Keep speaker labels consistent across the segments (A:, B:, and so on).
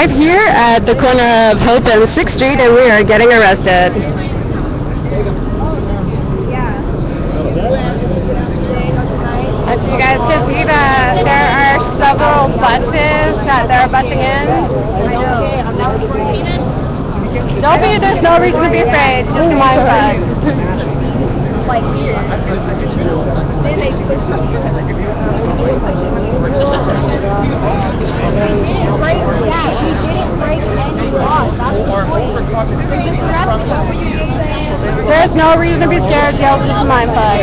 A: live here at the corner of Hope and 6th Street, and we are getting arrested.
B: As you guys can see that there are several buses that they're busing in. Don't be, there's no reason to be afraid, it's just a mind fuck.
C: Like here. Then they push up. break, yeah, you didn't break any laws. That's the point. You're just arrested.
B: There's no reason to be scared, jail's just a mind fuck.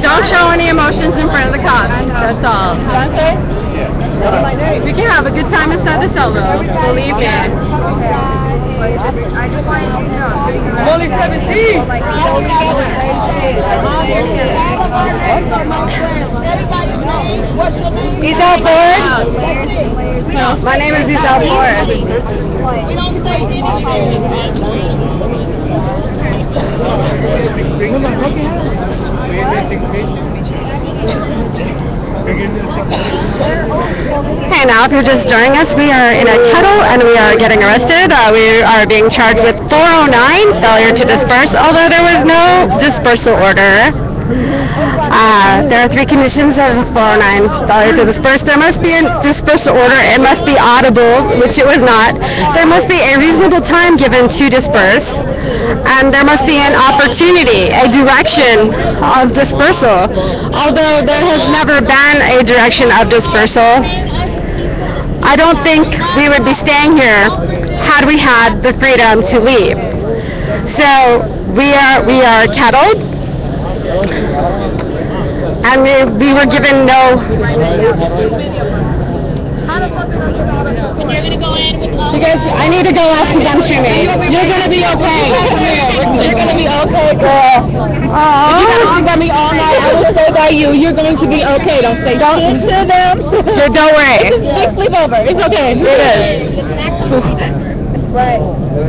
B: Don't show any emotions in front of the cops, that's all. We can have a good time inside the cell though, believe me.
C: I just wanted you to know.
B: I'm only 17. Isel Ford? My name is Isel Ford.
C: We don't say anything.
A: Okay, now if you're just joining us, we are in a kettle and we are getting arrested. Uh, we are being charged with 409, failure to disperse, although there was no dispersal order. Uh, there are three conditions of 409 failure to disperse. There must be a dispersal order. It must be audible, which it was not. There must be a reasonable time given to disperse. And there must be an opportunity, a direction of dispersal. Although there has never been a direction of dispersal, I don't think we would be staying here had we had the freedom to leave. So we are we are kettled, and we, we were given no. Guys, I need to go ask because I'm streaming. You're gonna be okay. You're gonna be okay, girl. You gotta argue by me all night, I will stay by you. You're going to be okay. Don't say shit to them. Don't worry. It's a big sleepover. It's okay. It is. Right.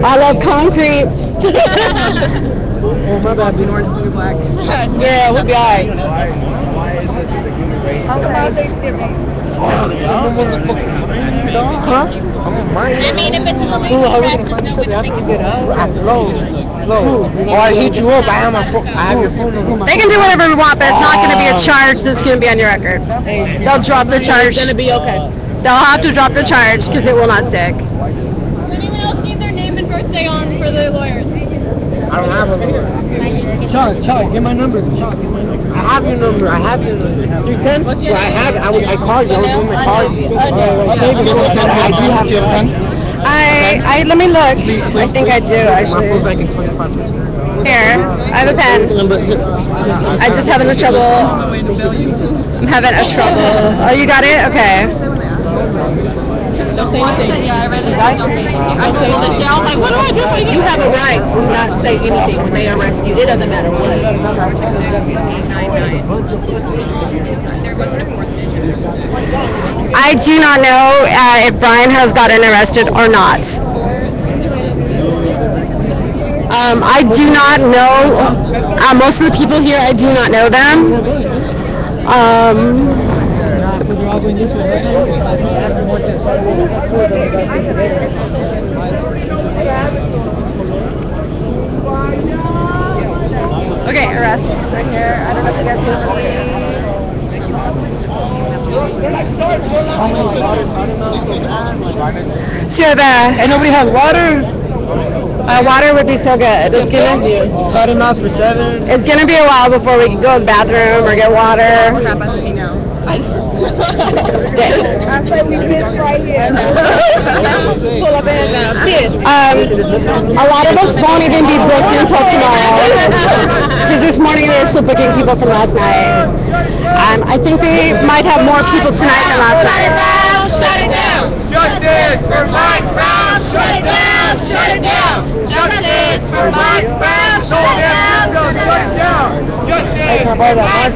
A: I love concrete.
D: Oh, my bad, be orange, blue, black.
A: Yeah, we'll be alright.
D: Huh? I
C: mean, if it's in the lake,
D: Ooh, I was gonna find something after we get out. Slow, slow. Or I hit you up, I have my phone, I have your phone number.
A: They can do whatever we want, but it's not going to be a ah. charge that's going to be on your record. They'll drop the charge.
D: It's gonna be okay.
A: They'll have to drop the charge because it will not stick.
C: Does anyone else need their name and birthday on for the lawyers?
D: I don't have a number.
E: Chuck, Chuck, get my number. Chuck, get my number.
D: I have your number, I have your number. Three ten? Well, I it, I was, I called you, I was going to call you.
E: Oh, oh, Save it.
D: I do have your pen.
A: I, I, let me look. I think I do actually. Here, I have a pen. I just having a trouble. I'm having a trouble. Oh, you got it? Okay.
B: Yeah, I read it, don't say anything. I googled it, yeah, I was like, what do I do? if I
D: You have a right to not say anything when they arrest you, it doesn't matter what.
A: I do not know uh, if Brian has gotten arrested or not. Um, I do not know. Uh, most of the people here, I do not know them. Um,
E: We're all going this way. Let's go.
A: okay, arrest right here. I don't know if you guys can see. So the
E: Hey, nobody has water?
A: uh, water would be so good. It's gonna
E: Cotton mouths for seven.
A: it's gonna be a while before we can go to the bathroom or get water.
C: I say we pitch right here.
A: Um, a lot of us won't even be booked until tomorrow because this morning they were still booking people from last night. Um, I think they might have more people tonight than last night.
C: Justice for Mike Brown! Shut it down! Shut it down! Justice for Mike Brown! Shut it down! Shut it down! Justice for Mike Brown!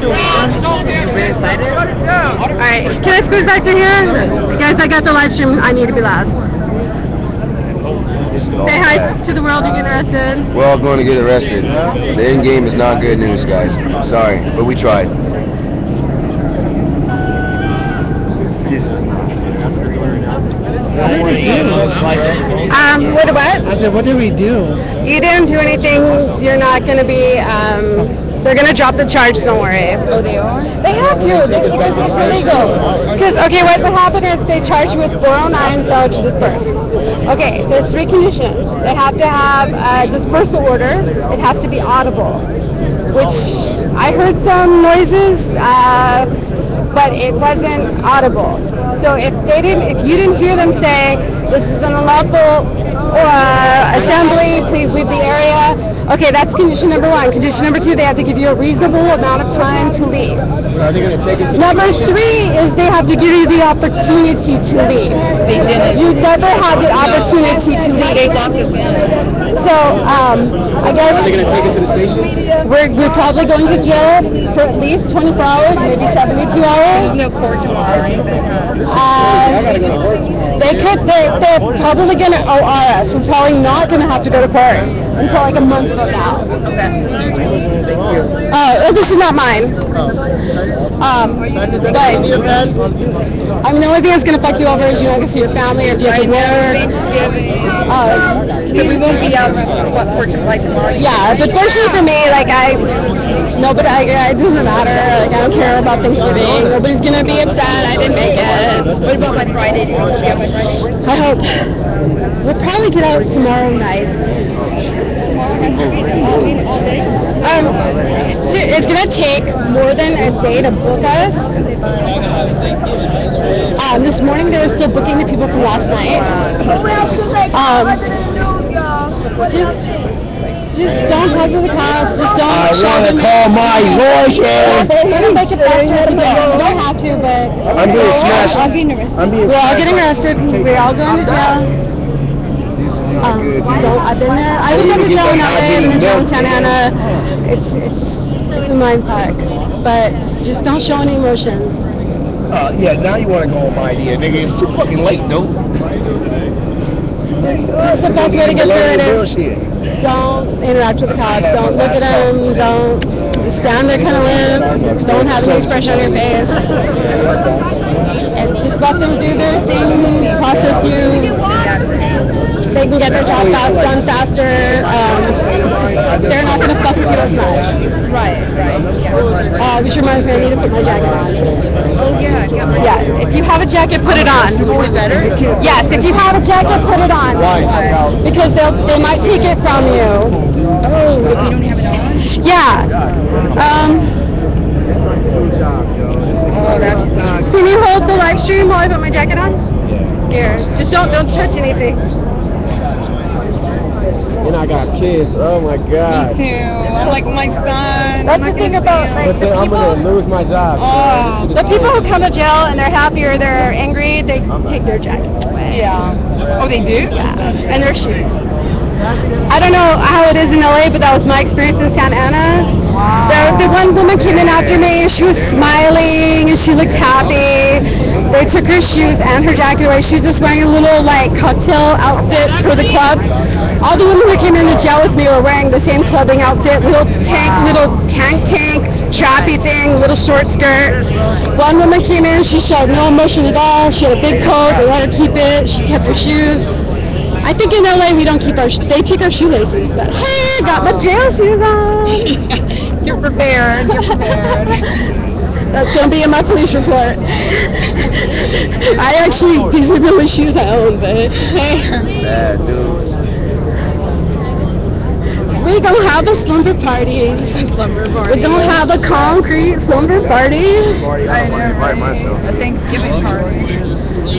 C: Shut it down!
A: All right, can I squeeze back through here, guys? I got the live stream. I need to be last.
F: This is all
A: Say hi
F: bad.
A: to the world. You get arrested.
F: We're all going to get arrested. The end game is not good news, guys. I'm sorry, but we tried. Dude,
D: kisses.
A: Um, what what?
E: I said, what did we do?
A: You didn't do anything. You're not going to be. Um, they're going to drop the charge. Don't worry.
B: Oh, they are?
A: They have to they, because it's illegal. Because okay, what will happen is they charge you with 409 though to disperse. Okay, there's three conditions. They have to have a dispersal order. It has to be audible, which I heard some noises, uh, but it wasn't audible. So if they didn't, if you didn't hear them say this is an unlawful uh, assembly, please leave the area. Okay, that's condition number one. Condition number two, they have to give you a reasonable amount of time to leave.
D: Are they gonna take us to
A: Number three is they have to give you the opportunity to leave.
B: They didn't.
A: You never had the opportunity to leave.
B: They
A: leave.
B: locked us in.
A: So, um, I guess
D: Are they
A: guess
D: gonna take us to the station?
A: we're, we're probably going to jail for at least 24 hours, maybe 72 hours.
B: There's no court tomorrow or.
D: I
A: Um,
D: gotta go to
A: they could, they're, they're probably going to OR us. We're probably not going to have to go to court until like a month from now. Okay. Uh, this is not mine. Um, but, I mean, the only thing that's going to fuck you over is you're not going to see your family or if you have to work. Uh,
B: So we won't be out, what, for like tomorrow?
A: yeah, but fortunately for me, like I, nobody, I, it doesn't matter. Like I don't care about Thanksgiving. Nobody's gonna be upset. I didn't make it.
B: What about my Friday? Do you want to be out my Friday?
A: I hope. We'll probably get out tomorrow night. Um, it's gonna take more than a day to book us. Um, this morning they were still booking the people from last night. Um, just, just don't talk to the cops. Just don't
D: I wanna
A: them.
D: call my lawyer.
A: we're gonna make it faster if you don't. You don't have to, but
D: I'm being smashed.
A: I'm getting arrested.
D: I'm being
A: We're all getting arrested. We're all going to jail.
F: This is not
A: Um,
F: dude.
A: I've been there. I've been to jail in LA. I've been to jail in. Santa Ana. It's it's it's a mind fuck. But just don't show any emotions.
D: Uh, yeah, now you wanna go on my idea, nigga. It's too fucking late, dude.
A: Just, just the best way to get through it is don't interact with the cops. Don't look at them. Don't stand there kind of limp. Don't have any expression on your face. And just let them do their thing. Process you. They can get their job fast done faster. Um, they're not gonna fuck with you as much.
B: Right, right.
A: Uh, which reminds me, I need to put my jacket on.
B: Oh, yeah, I got my.
A: Yeah, if you have a jacket, put it on.
B: Is it better?
A: Yes, if you have a jacket, put it on. Because they'll they might take it from you.
B: Oh, if you don't have it on?
A: Yeah. Um,
B: Oh, that sucks.
A: can you hold the live stream while I put my jacket on? Here, just don't don't touch anything.
D: And I got kids. Oh my god.
B: Me too. Like my son.
A: That's the thing about like
D: But
A: the
D: then I'm gonna lose my job.
B: Oh,
D: This shit
A: The people who come to jail and they're happy or they're angry, they take their jackets away.
B: Yeah. Oh, they do?
A: Yeah, and their shoes. I don't know how it is in LA, but that was my experience in Santa Ana. The, the one woman came in after me. She was smiling and she looked happy. They took her shoes and her jacket away. She was just wearing a little like cocktail outfit for the club. All the women that came into jail with me were wearing the same clothing outfit, little tank, little tank tank, strappy thing, little short skirt. One woman came in, she showed no emotion at all. She had a big coat, they let her keep it. She kept her shoes. I think in LA we don't keep our, sh- they take our shoelaces, but hey, I got my jail shoes on.
B: You're prepared. You're prepared.
A: That's gonna be in my police report. I actually, these are the only shoes I own, but hey,
F: Bad news.
A: We gonna have a slumber party.
B: Slumber
A: We
B: party.
A: gonna have a concrete slumber party.
F: I don't invite myself.
B: A Thanksgiving party.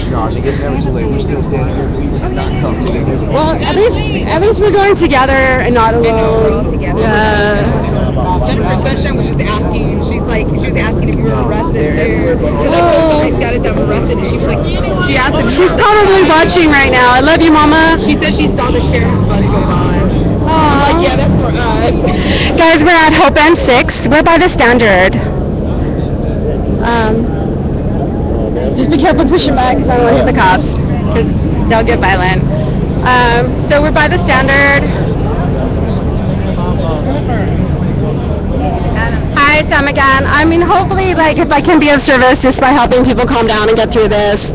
F: No, I think it's never too late. We're still standing here. We did not come.
A: Well, at least, at least we're going together and not alone.
B: together.
A: Yeah.
B: Jennifer Sunshine was just asking. She's like, she was asking if you were arrested too. Because my status that I'm arrested, and she was like, she asked if
A: She's probably watching right now. I love you, Mama.
B: She said she saw the sheriff's bus go by. Like, yeah, that's for us.
A: Guys, we're at Hope and 6. We're by the standard. Um, just be careful pushing back because I don't want to hit the cops because they'll get violent. Um, so we're by the standard. Hi, Sam again. I mean, hopefully, like, if I can be of service just by helping people calm down and get through this.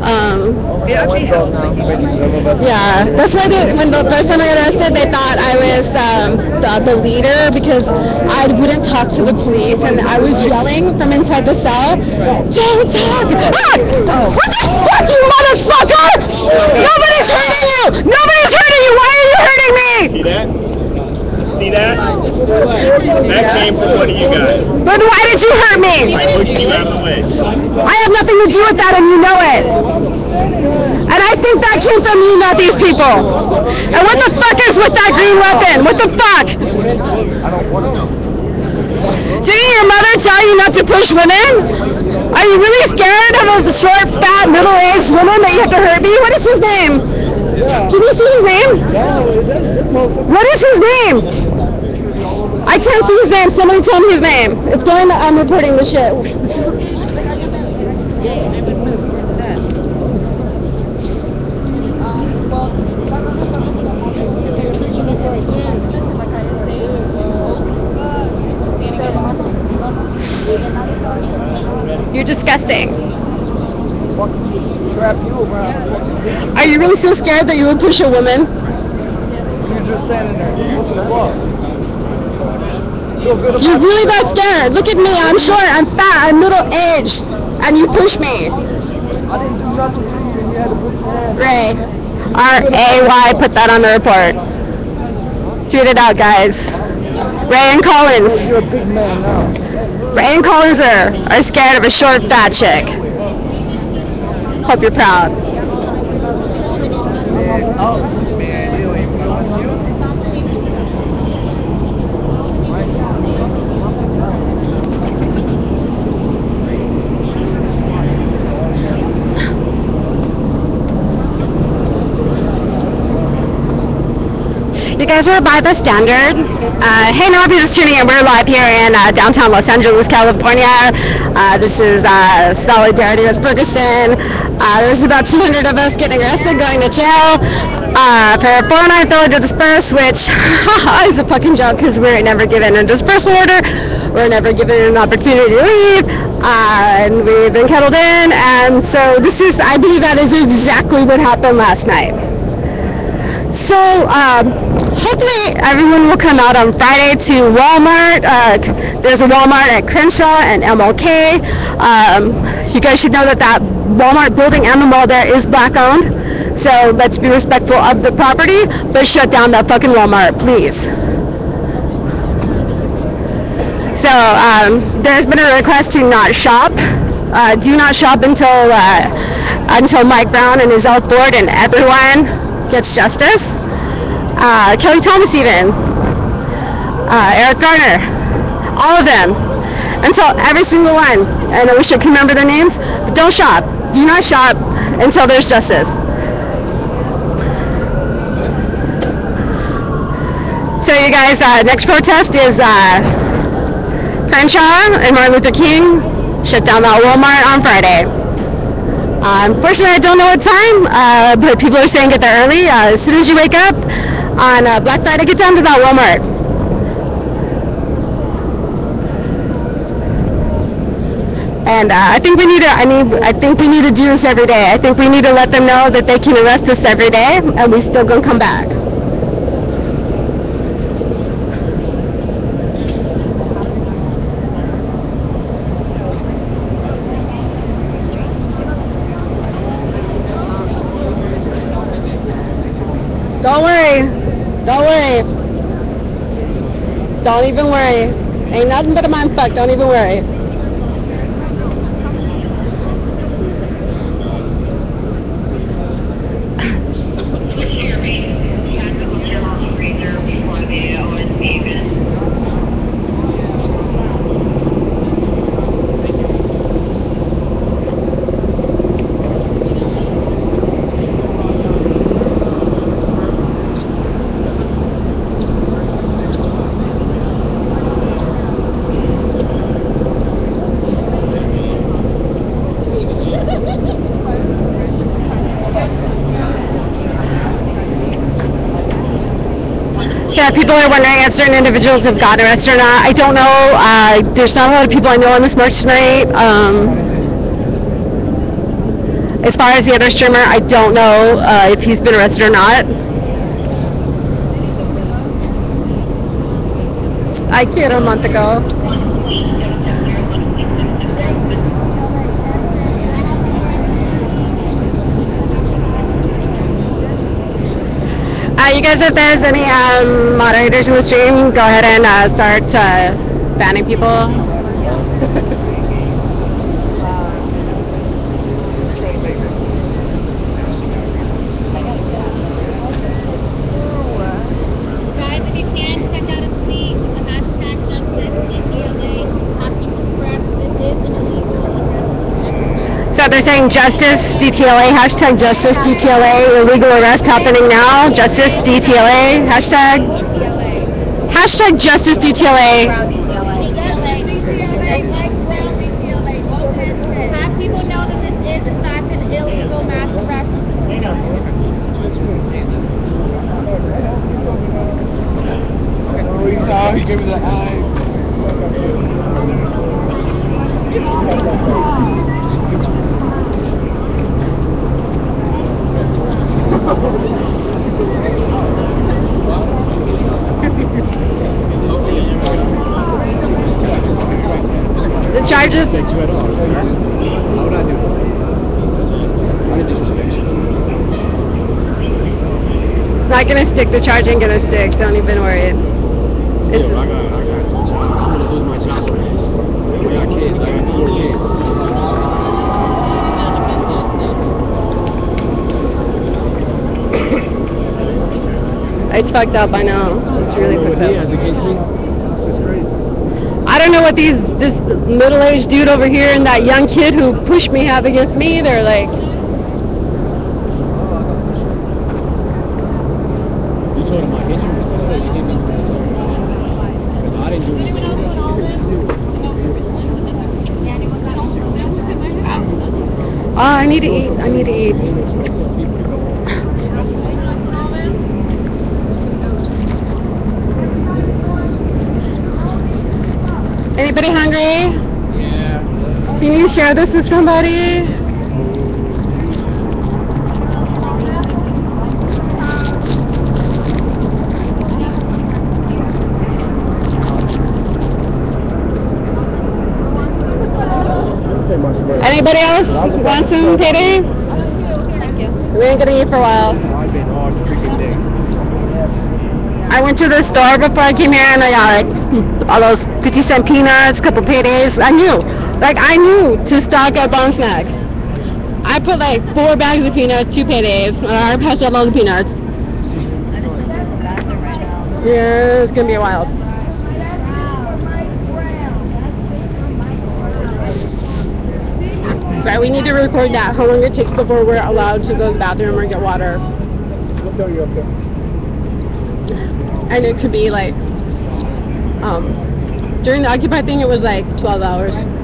A: Um,
B: It actually helps. Like, you should-
F: Some of us.
A: yeah, that's why they, when the first time I got arrested, they thought I was um, the, the leader because I wouldn't talk to the police and I was yelling from inside the cell, "Don't talk!" Ah! What the fuck, you motherfucker! Nobody's hurting you! Nobody's hurting you! Why are you hurting me?
C: See that? See that? That came from one of you guys.
A: But why did you hurt me?
C: I pushed you out of the way.
A: I have nothing to do with that and you know it. And I think that came from you, not these people. And what the fuck is with that green weapon? What the fuck?
F: I don't want to know.
A: Didn't your mother tell you not to push women? Are you really scared of a short, fat, middle-aged woman that you have to hurt me? What is his name? Can you see his name? What is his name? I can't see his name. Somebody tell me his name. It's going to, I'm reporting the shit.
D: Around.
A: Are you really so scared that you would push a woman?
D: You're just standing there. What the fuck? Feel good
A: You're really that scared? Look at me. I'm short. I'm fat. I'm middle-aged. And you push me.
D: I didn't do nothing to you and you had to put your hands
A: Ray. R-A-Y. Put that on the report. Tweet it out, guys. Ray and Collins.
D: You're a big man now.
A: Ray and are, are scared of a short, fat chick. Hope you're proud.
F: Man, you don't even know what you.
A: You guys are by the standard. Uh, hey, now if you're just tuning in, we're live here in uh, downtown Los Angeles, California. Uh, this is uh, Solidarity with Ferguson. Uh, there's about 200 of us getting arrested, going to jail uh, for 409 failure to disperse, which is a fucking joke because we're never given a dispersal order. We're never given an opportunity to leave. And we've been kettled in. And so this is, I believe that is exactly what happened last night. So um, hopefully everyone will come out on Friday to Walmart. Uh, there's a Walmart at Crenshaw and MLK. Um, you guys should know that that Walmart building and the mall there is black owned. So let's be respectful of the property, but shut down that fucking Walmart, please. So um, there's been a request to not shop. Uh, do not shop until uh, until Mike Brown and his elk board and everyone gets justice. Uh, Kelly Thomas even, uh, Eric Garner, all of them, until every single one. And I could remember their names, but don't shop. Do not shop until there's justice. So you guys, uh, next protest is uh, Crenshaw and Martin Luther King shut down that Walmart on Friday. Uh, unfortunately, I don't know what time, uh, but people are saying get there early. Uh, as soon as you wake up on uh, Black Friday, get down to that Walmart. And uh, I think we need to. I need. I think we need to do this every day. I think we need to let them know that they can arrest us every day, and we still gonna come back. Don't worry. Don't worry. Don't even worry. Ain't nothing but a mind fuck. Don't even worry. Yeah, people are wondering if certain individuals have gotten arrested or not. I don't know. Uh, there's not a lot of people I know on this march tonight. Um, as far as the other streamer, I don't know uh, if he's been arrested or not. I kid a month ago. You guys, if there's any um, moderators in the stream, go ahead and uh, start uh, banning people.
G: Guys, if you can, send out a tweet with the hashtag justice DTLA. Have people correct this is an illegal arrest.
A: So they're saying justice DTLA hashtag justice DTLA illegal arrest happening now. Justice DTLA hashtag hashtag justice DTLA.
G: Have people know that this is in fact an illegal mass arrest.
D: We saw, he gave me the eye.
A: The charges.
F: Respect you at all, sir. How would I do that? I didn't disrespect you.
A: It's not gonna stick. The charge ain't gonna stick. Don't even worry. It's,
F: Still, I got, I got a job. I'm gonna lose my job for this. I got kids. I got four kids.
A: it's fucked up. I know. It's really
F: What
A: fucked up.
F: has against me? It's just crazy.
A: I don't know what these this middle-aged dude over here and that young kid who pushed me have against me. They're like,
F: You told him I hit you. You you hit me. You. Because I didn't do anything.
A: oh, uh, I need to eat. I need to eat.
F: Tell people to go.
A: Anybody hungry?
F: Yeah.
A: Can you share this with somebody? Anybody else want some payday? We ain't gonna eat for a while. I went to the store before I came here and I got like all those 50 cent peanuts, couple paydays. I knew, like I knew to stock up on snacks. I put like four bags of peanuts, two paydays, and I already passed out all the peanuts. Yeah, it's gonna be a while. Right, we need to record that, how long it takes before we're allowed to go to the bathroom or get water.
F: What tell you up there?
A: And it could be like, um, during the Occupy thing, it was like 12 hours.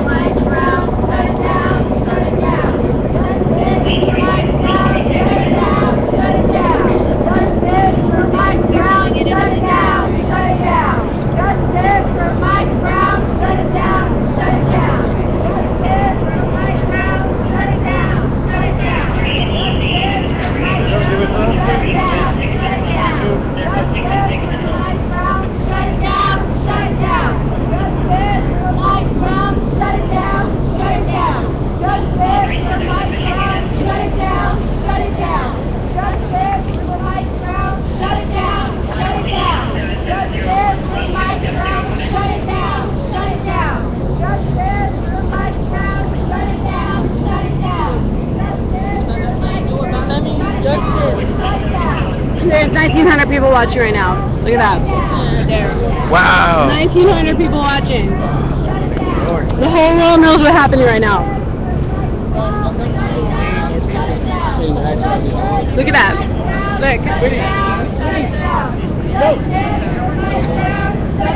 A: watching right now. Look at that.
D: Wow.
A: 1,900 people watching. The whole world knows what's happening right now. Look at that. Look.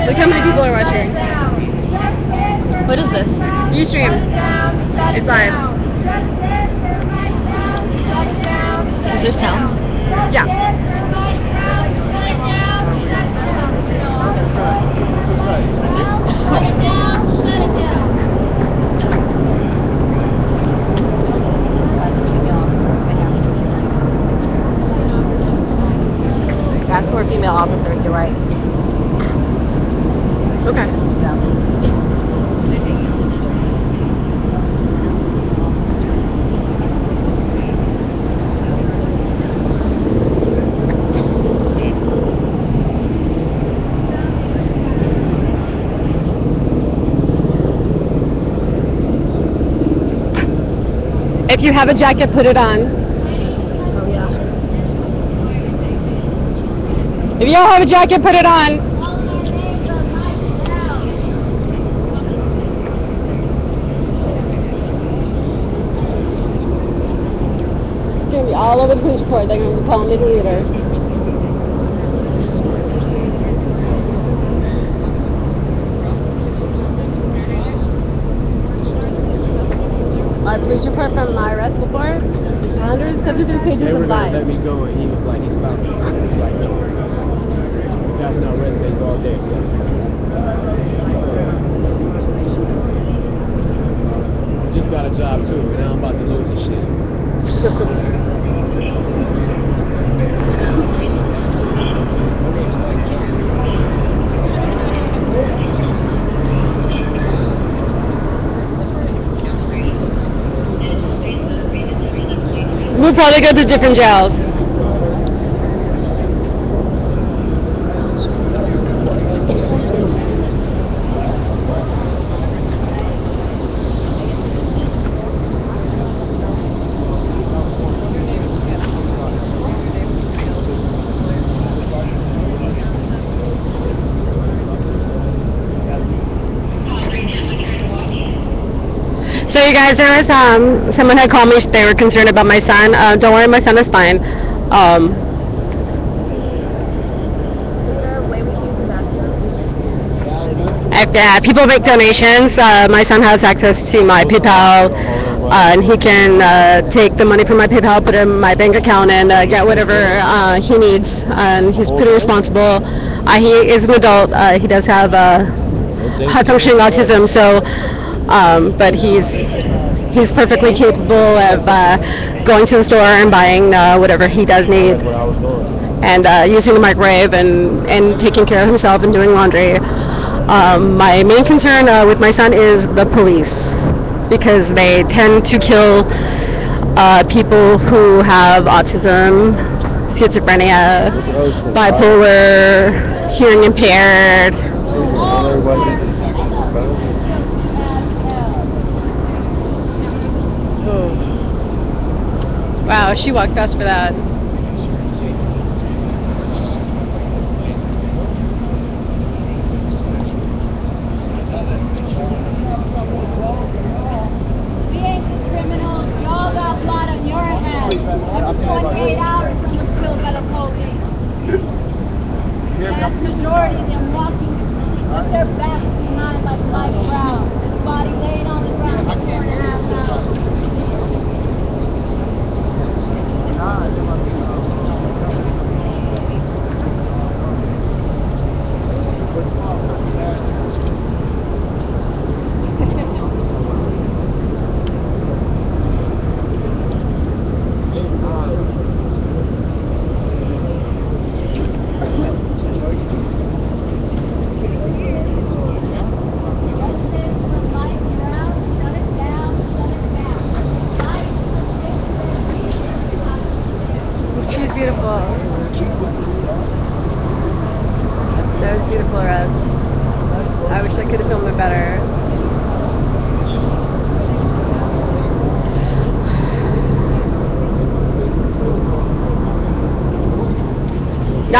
A: Look how many people are watching. What is this? Ustream. It's live.
H: Is there sound?
A: Yeah.
H: Ask for a female officer to right.
A: Okay. If you have a jacket, put it on. If you don't have a jacket, put it on. It's gonna be all over the police report. They're gonna be calling me the leader. Police report from my arrest report is 173 pages
F: They
A: of
F: were gonna
A: lies.
F: let me go, and he was like, he stopped me. He was like, no, you guys not arrest days all day. Just got a job too, and now I'm about to lose this shit.
A: We'll probably go to different jails. So you guys, there was um someone had called me. They were concerned about my son. Uh, don't worry, my son is fine. Um, if uh, people make donations, uh, my son has access to my PayPal, uh, and he can uh, take the money from my PayPal, put it in my bank account, and uh, get whatever uh, he needs. And he's pretty responsible. He is an adult. He does have high functioning autism, so um, but he's he's perfectly capable of uh, going to the store and buying uh, whatever he does need and uh, using the microwave and, and taking care of himself and doing laundry. Um, my main concern uh, with my son is the police because they tend to kill uh, people who have autism, schizophrenia, bipolar, hearing impaired.
D: Everybody just is like, it's better.
A: Wow, she walked fast for that.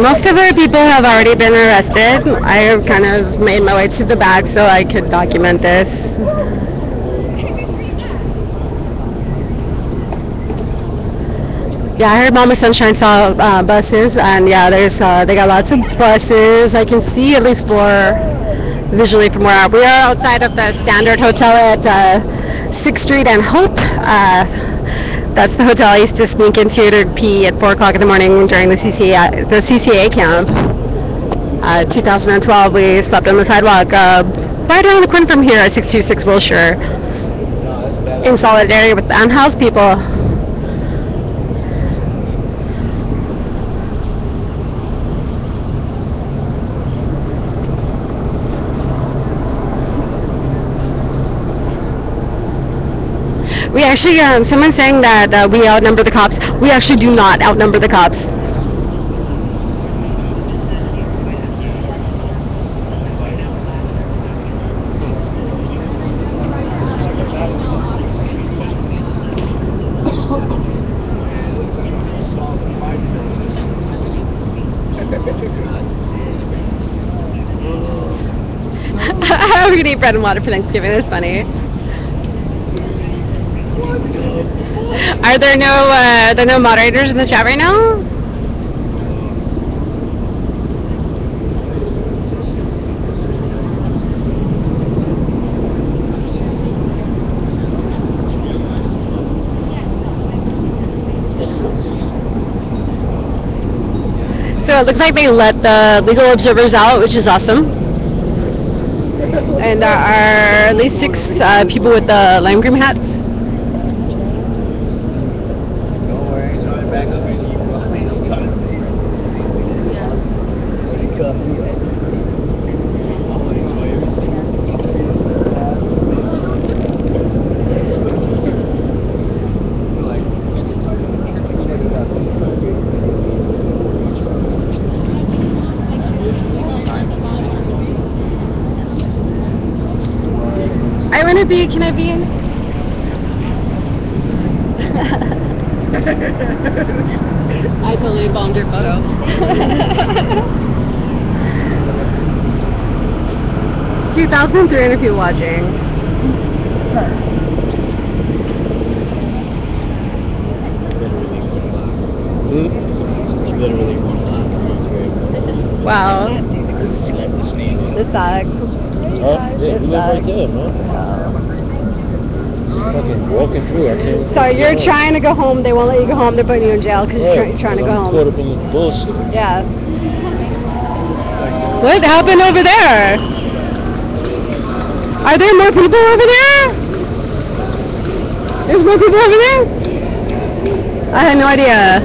A: most of the people have already been arrested. I have kind of made my way to the back so I could document this. Yeah, I heard Mama Sunshine saw uh, buses, and yeah, there's uh, they got lots of buses. I can see at least four visually from where we are outside of the Standard Hotel at uh, Sixth Street and Hope. That's the hotel I used to sneak into to pee at four o'clock in the morning during the CCA the CCA camp. Uh, 2012, we slept on the sidewalk uh, right around the corner from here at 626 Wilshire in solidarity with the unhoused people. We actually, um, someone's saying that uh, we outnumber the cops. We actually do not outnumber the cops. We're gonna eat bread and water for Thanksgiving. That's funny. Are there no uh, there no moderators in the chat right now? So it looks like they let the legal observers out, which is awesome. And there are at least six uh, people with the lime green hats.
D: Don't worry, it's only back up in you, bro. It's time. When he cuffed me up. I'll enjoy every second. Like, check it out.
A: I want to be. Can I be in? I totally bombed your photo. Two thousand three hundred people watching.
D: It's literally one block.
A: Wow,
D: That's the sneak.
A: this sucks.
D: Oh, yeah,
A: This
D: you live right
A: sucks.
D: there, man. Fucking walking through, I can't.
A: So you're trying to go home. They won't let you go home. They're putting you in jail because you're,
D: Yeah,
A: you're trying to go
D: I'm
A: home.
D: Caught up in this bullshit.
A: Yeah. What happened over there? Are there more people over there? There's more people over there? I had no idea.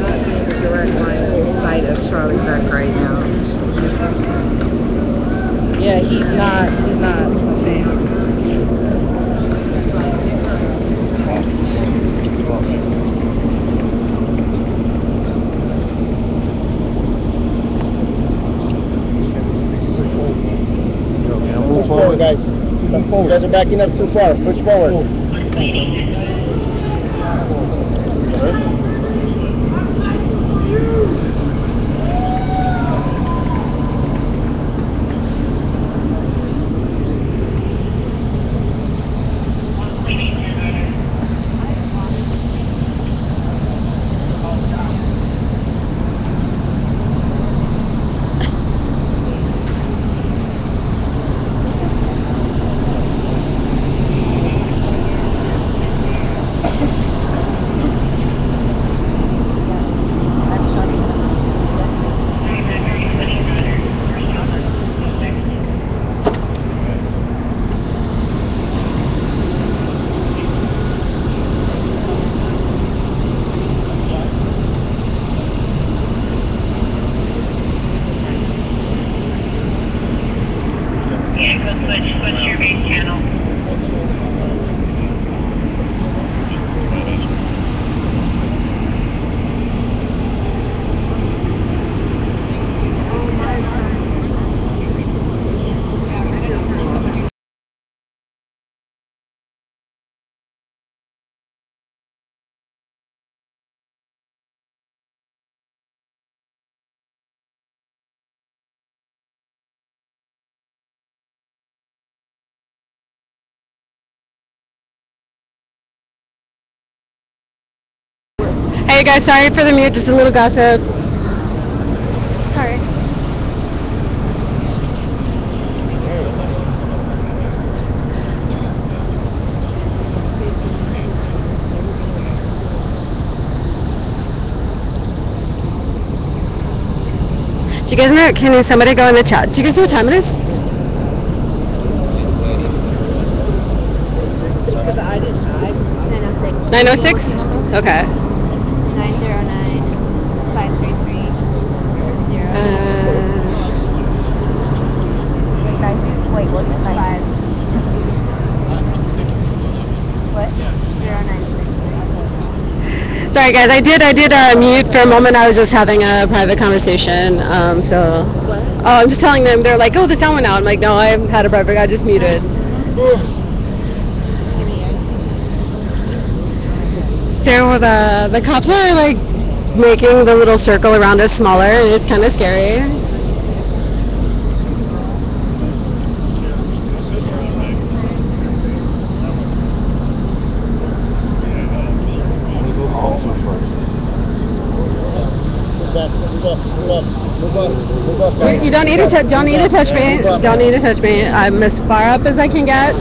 B: not being direct line of sight of Charlie right now. Yeah, he's not. He's not a fan.
D: Push forward, guys. You guys are backing up too far. Push forward. Switch, what's your base channel?
A: Hey guys, sorry for the mute, just a little gossip.
H: Sorry.
A: Do you guys know? Can somebody go in the chat? Do you guys know what time it is?
H: Because I didn't. I, 906.
A: 9:06. Okay.
H: 909 533
A: Uh,
H: Wait, 90. Wait, was it 5? What? 096.
A: sorry guys, I did I did uh, mute for a moment. I was just having a private conversation. Um, so.
H: What?
A: Oh, I'm just telling them. They're like, oh, the sound went out. I'm like, no, I haven't had a private. I just muted. So the the cops are like making the little circle around us smaller, and it's kind of scary. You, don't need to touch. Don't need to touch me. Don't need to touch me. I'm as far up as I can get.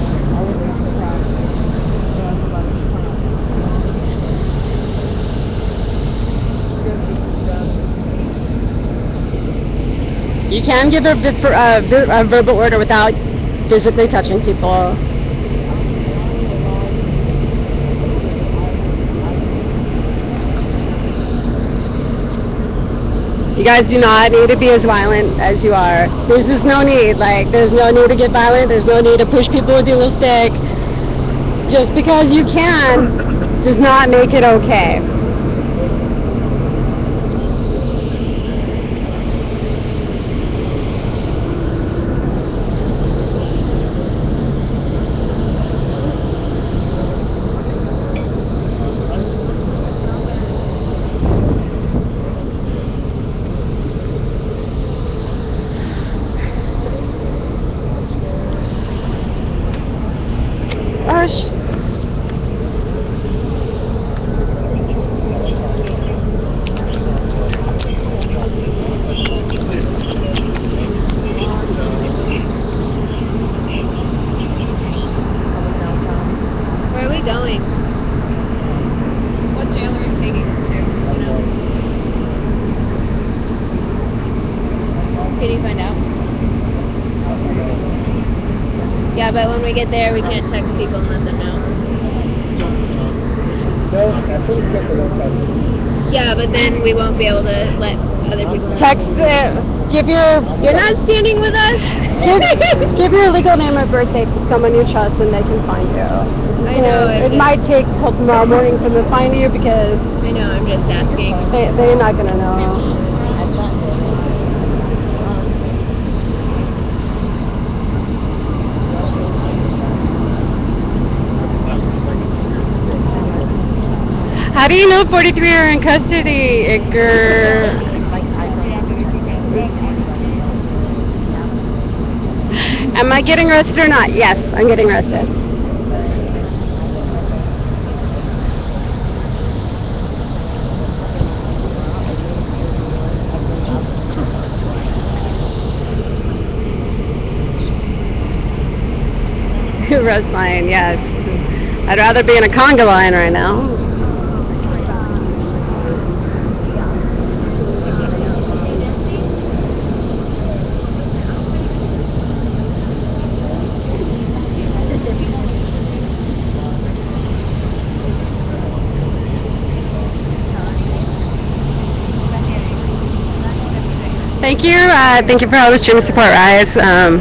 A: You can give a, a, a verbal order without physically touching people. You guys do not need to be as violent as you are. There's just no need. Like, there's no need to get violent. There's no need to push people with your little stick. Just because you can does not make it okay. Gosh.
H: Where are we going?
B: What jail are you taking us to? You know?
H: Can you find out? Yeah, but when we get there, we can't text people and let them know.
D: No, as soon as you get the hotel.
H: Yeah, but then we won't be able to let other people.
A: Text the, give your
H: You're not standing with us?
A: give, give your legal name or birthday to someone you trust and they can find you. It's just
H: I
A: gonna-
H: know, I'm
A: it
H: just-
A: might take till tomorrow morning for them to find you because
H: I know, I'm just asking.
A: they, they're not gonna know. How do you know 43 are in custody, Edgar? Am I getting arrested or not? Yes, I'm getting arrested. Rest line, yes. I'd rather be in a conga line right now. Thank you. Uh, thank you for all the stream support, Rise. Um,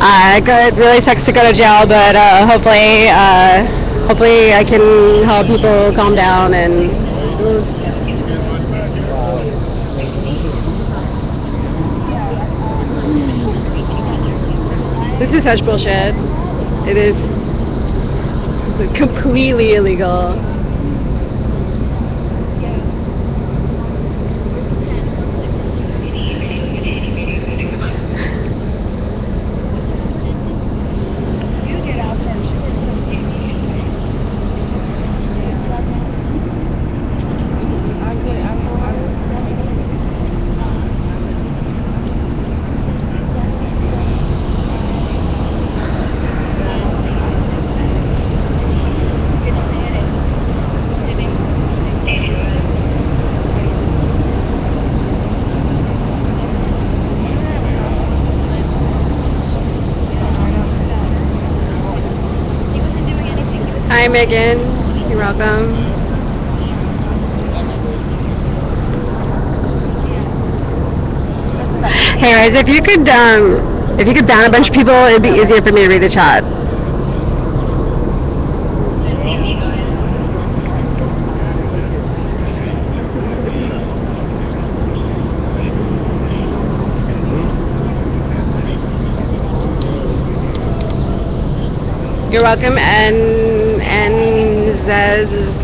A: uh, it really sucks to go to jail, but uh, hopefully, uh, hopefully I can help people calm down and. This is such bullshit. It is completely illegal. Hi, Megan. You're welcome. Hey guys, if you could um, if you could ban a bunch of people, it'd be easier for me to read the chat. You're welcome, and and Zez.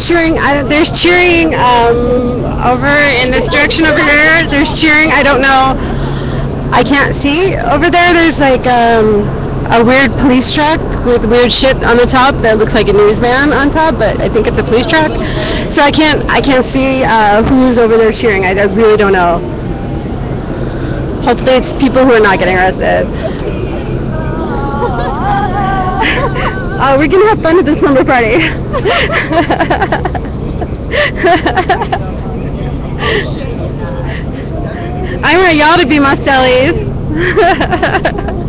A: Um, cheering? I, there's cheering um, over in this direction over here. There's cheering. I don't know. I can't see over there. There's like um, a weird police truck with weird shit on the top that looks like a newsman on top, but I think it's a police truck. So I can't I can't see uh, who's over there cheering. I, I really don't know. Hopefully it's people who are not getting arrested. Uh, we're gonna have fun at the slumber party. I want y'all to be my stellies.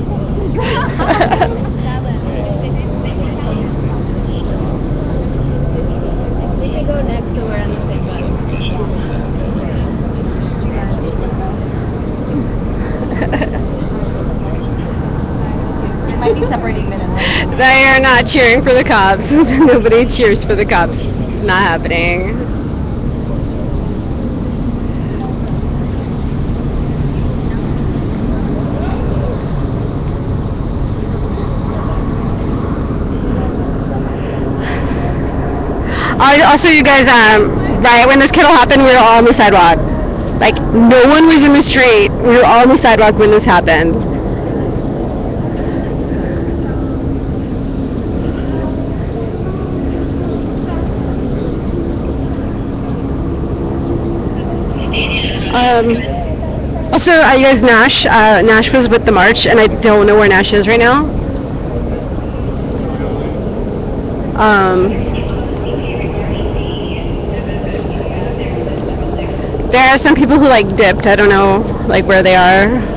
H: We should go next so we're on the same bus. It might be separating men and women.
A: They are not cheering for the cops. Nobody cheers for the cops. It's not happening. Also, you guys, um, right when this kiddo happened, we were all on the sidewalk. Like, no one was in the street. We were all on the sidewalk when this happened. Um, also, uh, you guys, Nash, uh, Nash was with the march, and I don't know where Nash is right now. Um, there are some people who like dipped. I don't know, like where they are.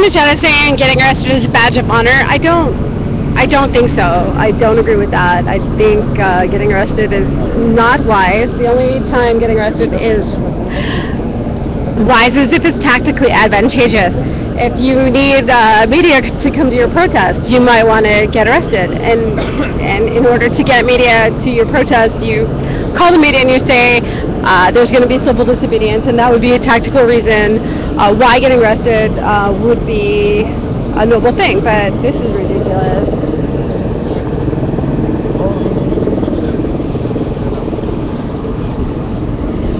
A: In the is saying getting arrested is a badge of honor. I don't. I don't think so. I don't agree with that. I think uh, getting arrested is not wise. The only time getting arrested is wise is if it's tactically advantageous. If you need uh, media to come to your protest, you might want to get arrested. And and in order to get media to your protest, you call the media and you say uh, there's going to be civil disobedience, and that would be a tactical reason uh, why getting arrested uh, would be a noble thing. But this is ridiculous.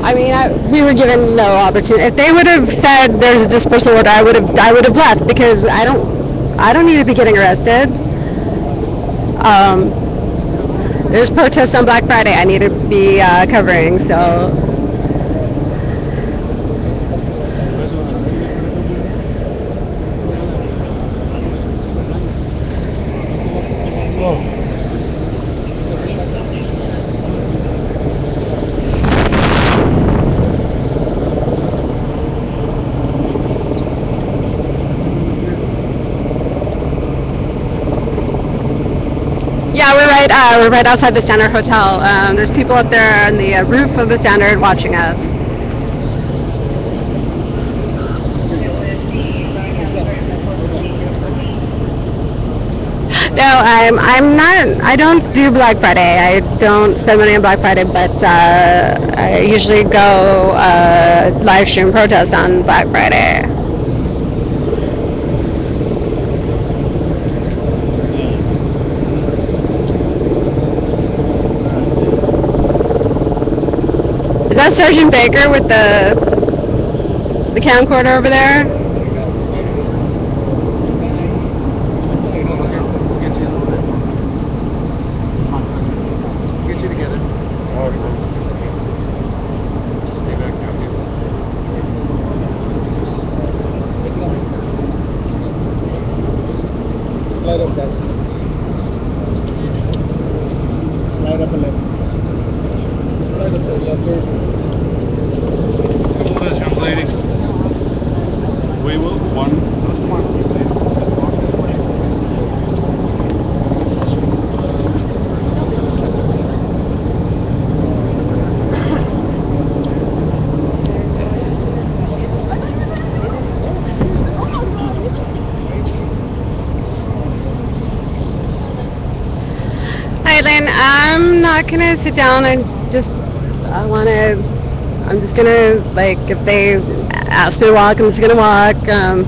A: I mean, I, we were given no opportunity. If they would have said there's a dispersal order, I would have I would have left because I don't I don't need to be getting arrested. Um, there's protests on Black Friday. I need to be uh, covering. So we're right outside the Standard Hotel. Um, there's people up there on the uh, roof of the Standard watching us. No, I'm I'm not. I don't do Black Friday. I don't spend money on Black Friday, but uh, I usually go uh, live stream protest on Black Friday. Is that Sergeant Baker with the the camcorder over there?
F: Get you little bit. Get you together. Just stay back now, too.
D: Slide up, guys. Slide up a little. Slide up a little.
I: Couple minutes, young lady. We will, one, let's come on.
A: Hi, Lynn. I'm not gonna sit down. and just I wanna. I'm just gonna like if they ask me to walk, I'm just gonna walk. Um,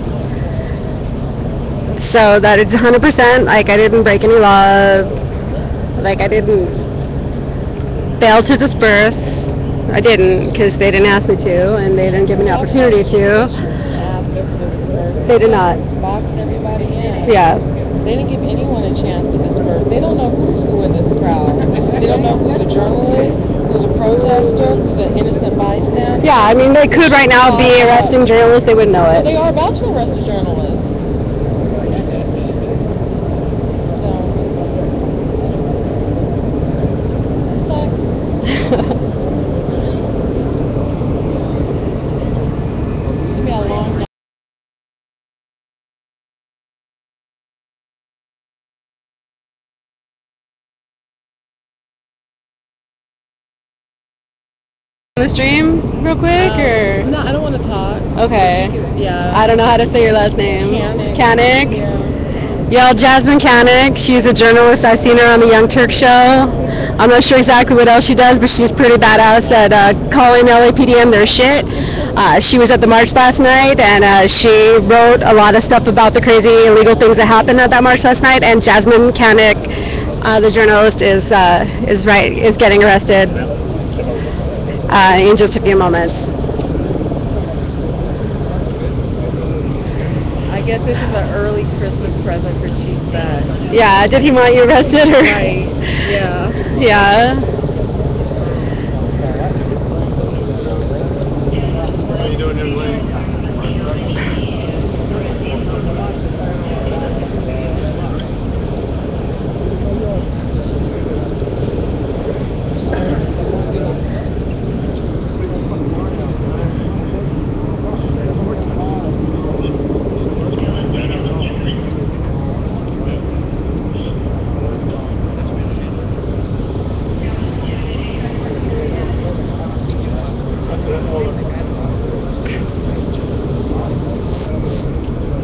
A: so that it's 100% like I didn't break any law. Like I didn't fail to disperse. I didn't because they didn't ask me to, and they didn't give me an opportunity to. They did not.
B: Boxed everybody in.
A: Yeah.
B: They didn't give anyone a chance to disperse. They don't know who's who in this crowd. They don't know who's a journalist, who's a protester, who's an innocent bystander.
A: Yeah. I mean, they could right now be uh, arresting journalists. They wouldn't know
B: But
A: it.
B: they are about to arrest a journalist. So. Sucks. It's gonna be a long night.
A: The stream real quick, or
B: No, I don't want to talk.
A: okay.
B: Yeah.
A: I don't know how to say your last name.
B: Cannick.
A: Cannick.
B: Yeah.
A: Yo, Jasmine Cannick. She's a journalist. I've seen her on the Young Turk show. I'm not sure exactly what else she does, but she's pretty badass at uh, calling LAPDM their shit. Uh, she was at the march last night, and uh, she wrote a lot of stuff about the crazy illegal things that happened at that march last night. And Jasmine Cannick, uh, the journalist, is uh, is right is getting arrested uh, in just a few moments.
B: I guess this is an early Christmas present for Chief Beck.
A: Yeah, did he want you arrested or?
B: Right. Yeah.
A: Yeah.
I: How you doing, young lady?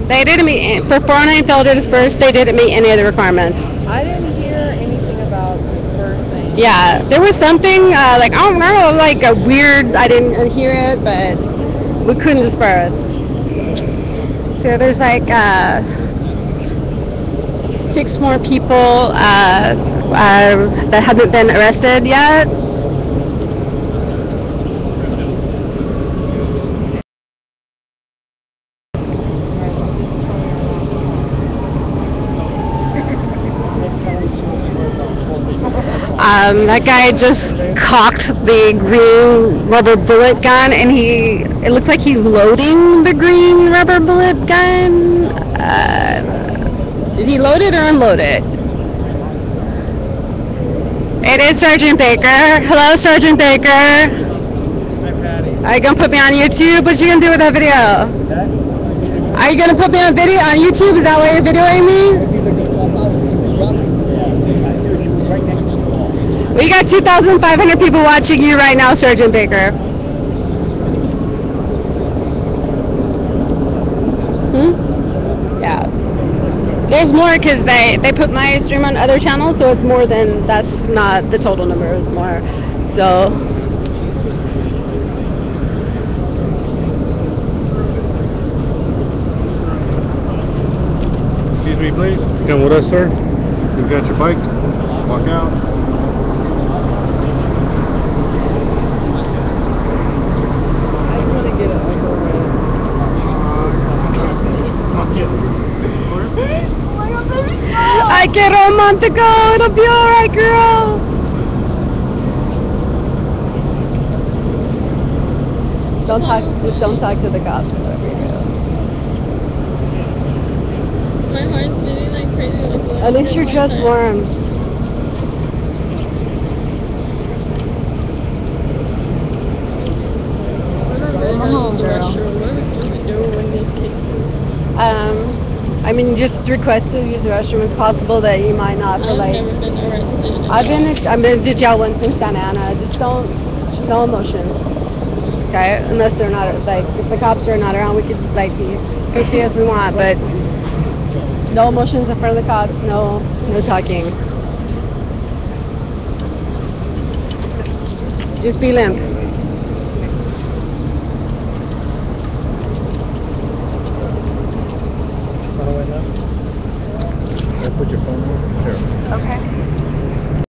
A: They didn't meet for 409 failure to disperse. They didn't meet any of the requirements.
B: I didn't hear anything about dispersing.
A: Yeah, there was something uh, like I don't know, like a weird. I didn't hear it, but we couldn't disperse. So there's like uh, six more people uh, uh, that haven't been arrested yet. Um, that guy just cocked the green rubber bullet gun, and he it looks like he's loading the green rubber bullet gun. Uh, did he load it or unload it? It is Sergeant Baker. Hello, Sergeant Baker. Are you gonna put me on YouTube? What you gonna do with that video? Are you gonna put me on video on YouTube? Is that why you're videoing me? We got 2,500 people watching you right now, Sergeant Baker. Hmm? Yeah. There's more because they they put my stream on other channels, so it's more than that's not the total number. It's more. So
I: Excuse me, please. Come with us, sir. You've got your bike. Walk out.
B: I just want to get it over
A: I get romantico. It'll be all right, girl. Don't talk. Just don't talk to the cops. Whatever you do.
G: My heart's beating like crazy. Like,
A: At least you're dressed warm.
B: We're not really gonna use the restroom. What are we gonna do in these cases?
A: Um, I mean, just request to use the restroom as possible that you might not for
G: I've
A: like.
G: never been arrested.
A: I've been I've been to jail once in Santa Ana. Just don't no emotions. Okay, unless they're not like if the cops are not around, we could like be goofy as we want, but no emotions in front of the cops. No no talking. Just be limp.